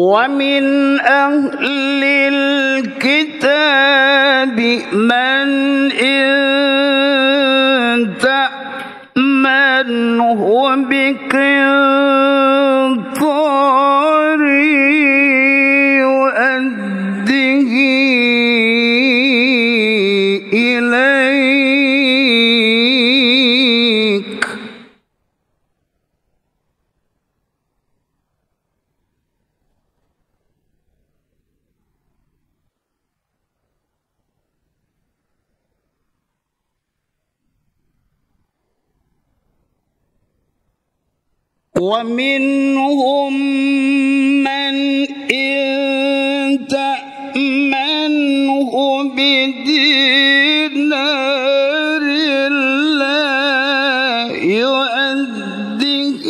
ومن أهل الكتاب من إن تأمنه بقنطار ومنهم من إن تأمنه بدينار لا يؤده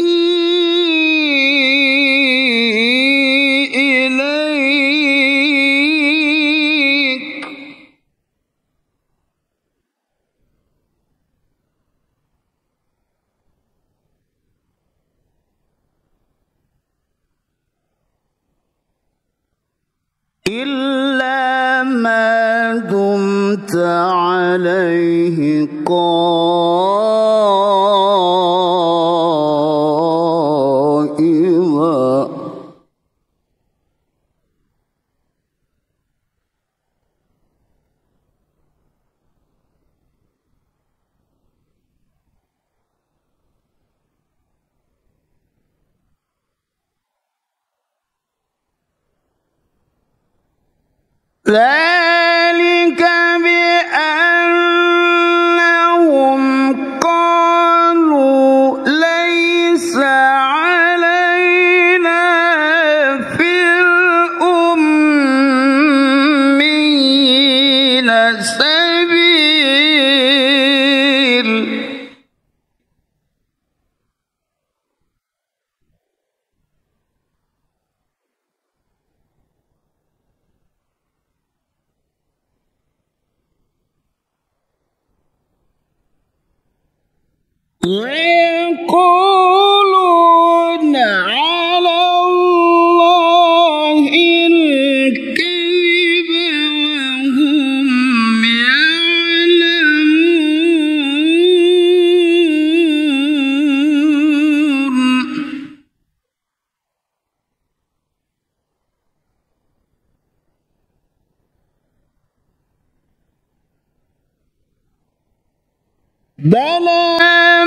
إلا ما دمت عليه قائما Blah! ويقولون على الله الكذب وهم يعلمون. بلى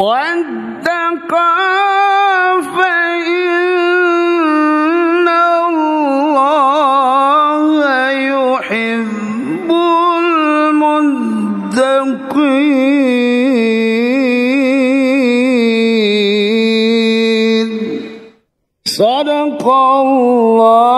واتقى فإن الله يحب المتقين. صدق الله